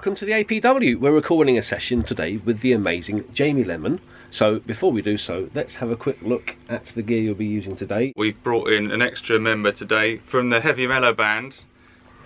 welcome to the APW. We're recording a session today with the amazing Jamie Lenman. So before we do so, let's have a quick look at the gear you'll be using today. We've brought in an extra member today from the Heavy Mellow Band,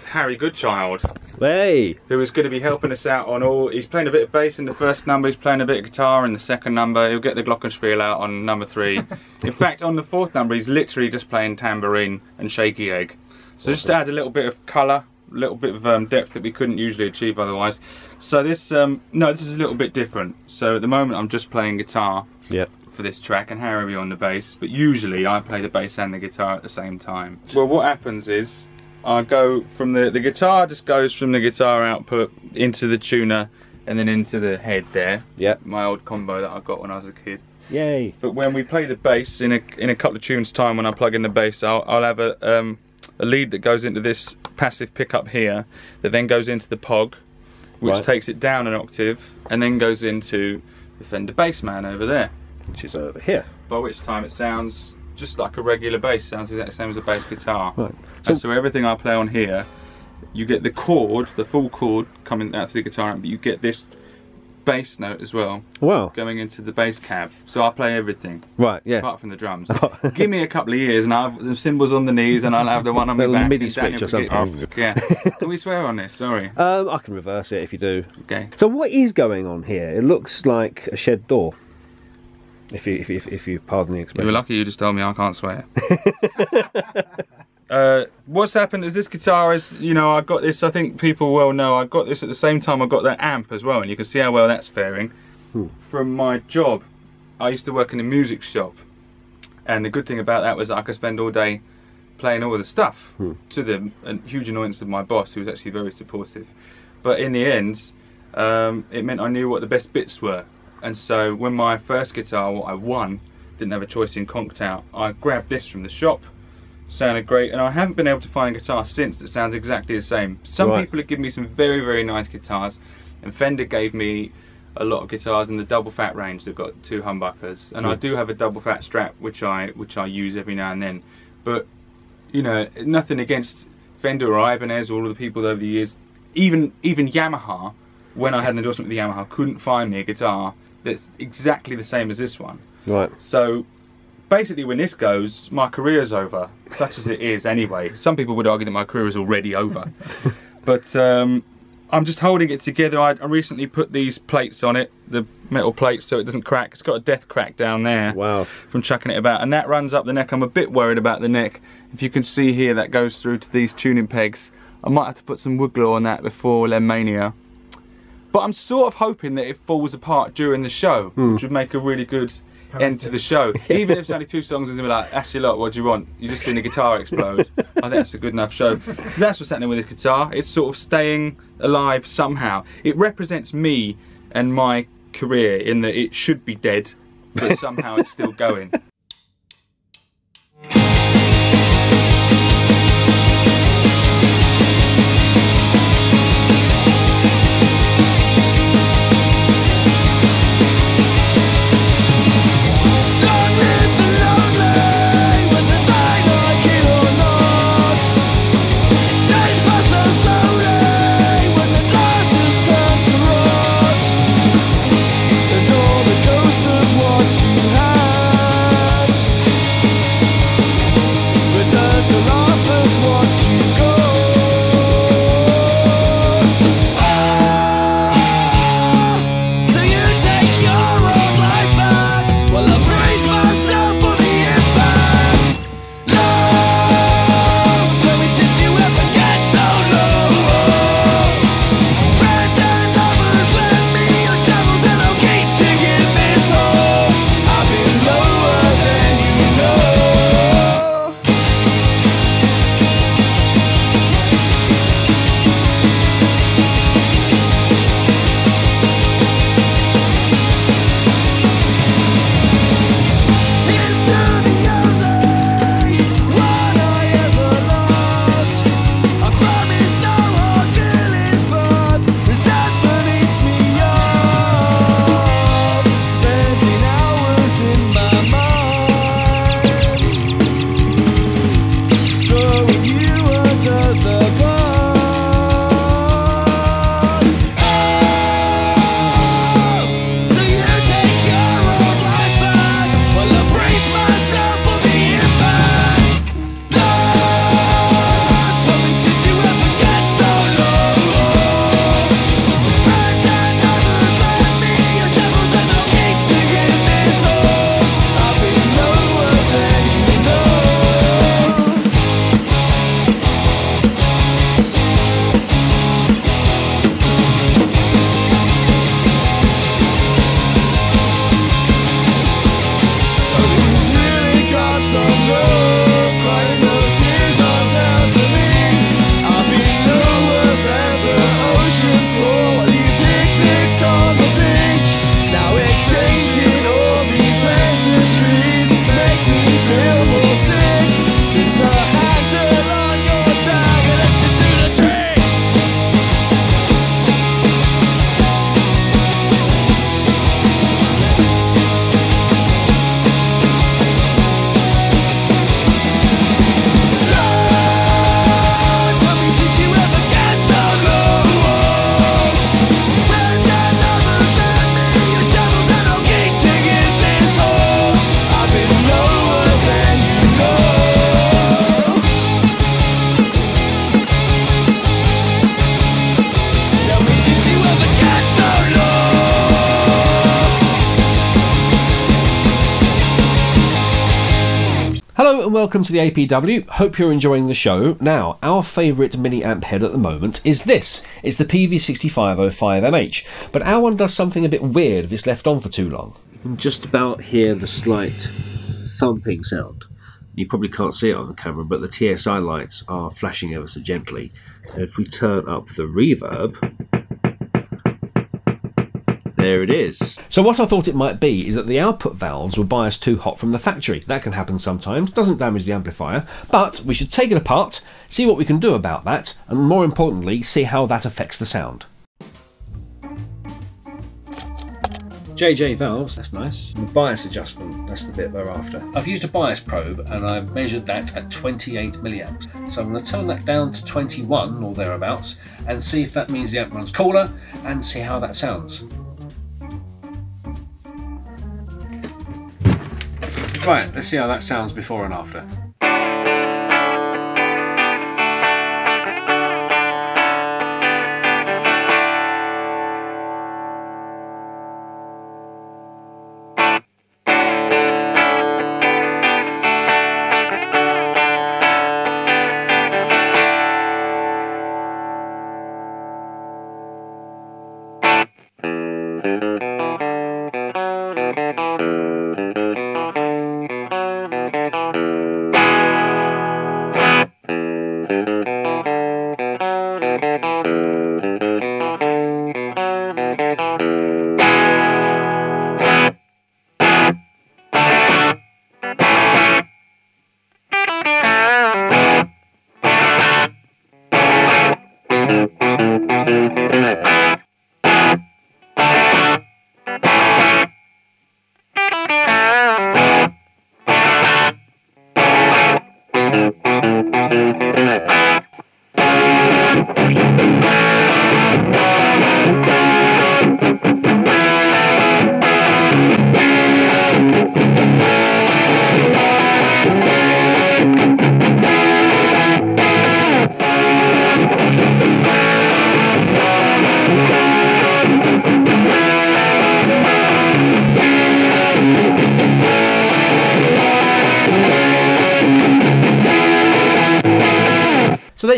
Harry Goodchild, Hey! who is going to be helping us out on all. He's playing a bit of bass in the first number, he's playing a bit of guitar in the second number, he'll get the Glockenspiel out on number three. in fact, on the fourth number, he's literally just playing tambourine and shaky egg. So just to add a little bit of colour, a little bit of um, depth that we couldn't usually achieve otherwise. So this, um, no, this is a little bit different. So at the moment, I'm just playing guitar Yep. for this track and Harry on the bass, but usually I play the bass and the guitar at the same time. Well, what happens is I go from the the guitar just goes from the guitar output into the tuner and then into the head there. Yep. My old combo that I got when I was a kid. Yay! But when we play the bass in a in a couple of tunes time, when I plug in the bass, I'll, I'll have a um, a lead that goes into this passive pickup here, that then goes into the Pog, which Right. takes it down an octave, and then goes into the Fender Bassman over there Which is over here. by which time it sounds just like a regular bass, sounds exactly the same as a bass guitar. Right. And so everything I play on here, you get the chord, the full chord coming out to the guitar but you get this bass note as well Wow. going into the bass cab. So I play everything Right, yeah. apart from the drums. Give me a couple of years and I'll have the cymbals on the knees and I'll have the one on the back. MIDI switch or something. off. Yeah. Can we swear on this? Sorry. Um, I can reverse it if you do. Okay. So what is going on here? It looks like a shed door. If you if you, if you pardon the expression. You were lucky you just told me I can't swear. uh, what's happened is this guitar is, you know, I got this, I think people well know, I got this at the same time I got that amp as well, and you can see how well that's faring. From my job, I used to work in a music shop, and the good thing about that was I could spend all day playing all the stuff to the a huge annoyance of my boss, who was actually very supportive. But in the end, um, it meant I knew what the best bits were. And so when my first guitar, what I won, didn't have a choice in conked out, I grabbed this from the shop. Sounded great, and I haven't been able to find a guitar since that sounds exactly the same. Some Right. people have given me some very, very nice guitars, and Fender gave me a lot of guitars in the double fat range. They've got two humbuckers, and I do have a double fat Strat, which I which I use every now and then. But you know, nothing against Fender or Ibanez or all of the people over the years. Even even Yamaha, when I had an endorsement with Yamaha, couldn't find me a guitar that's exactly the same as this one. Right. So basically, when this goes, my career's over, such as it is anyway. Some people would argue that my career is already over. but um, I'm just holding it together. I, I recently put these plates on it, the metal plates, so it doesn't crack. It's got a death crack down there Wow. from chucking it about, and that runs up the neck. I'm a bit worried about the neck. If you can see here, that goes through to these tuning pegs. I might have to put some wood glue on that before Lenmania. But I'm sort of hoping that it falls apart during the show, which would make a really good end to the show. Even if it's only two songs, it's gonna be like, Ashley, look, what do you want? You just seen the guitar explode. I think that's a good enough show. So that's what's happening with this guitar. It's sort of staying alive somehow. It represents me and my career in that it should be dead, but somehow it's still going. Welcome to the APW. Hope you're enjoying the show. Now, our favourite mini amp head at the moment is this. It's the PV6505MH, but our one does something a bit weird if it's left on for too long. You can just about hear the slight thumping sound. You probably can't see it on the camera, but the TSI lights are flashing ever so gently. And if we turn up the reverb, there it is. So what I thought it might be is that the output valves were biased too hot from the factory. That can happen sometimes, doesn't damage the amplifier, but we should take it apart, see what we can do about that, and more importantly, see how that affects the sound. JJ valves, that's nice. The bias adjustment, that's the bit we're after. I've used a bias probe and I've measured that at 28 milliamps. So I'm going to turn that down to 21 or thereabouts and see if that means the amp runs cooler and see how that sounds. Right, let's see how that sounds before and after.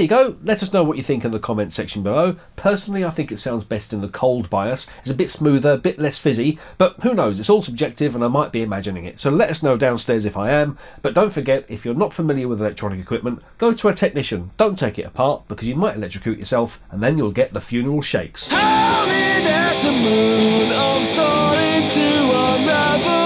you go. Let us know what you think in the comment section below. Personally, I think it sounds best in the cold bias. It's a bit smoother, a bit less fizzy, but who knows? It's all subjective and I might be imagining it. So let us know downstairs if I am. But don't forget, if you're not familiar with electronic equipment, go to a technician. Don't take it apart because you might electrocute yourself and then you'll get the funeral shakes. Howling at the moon, I'm starting to unravel.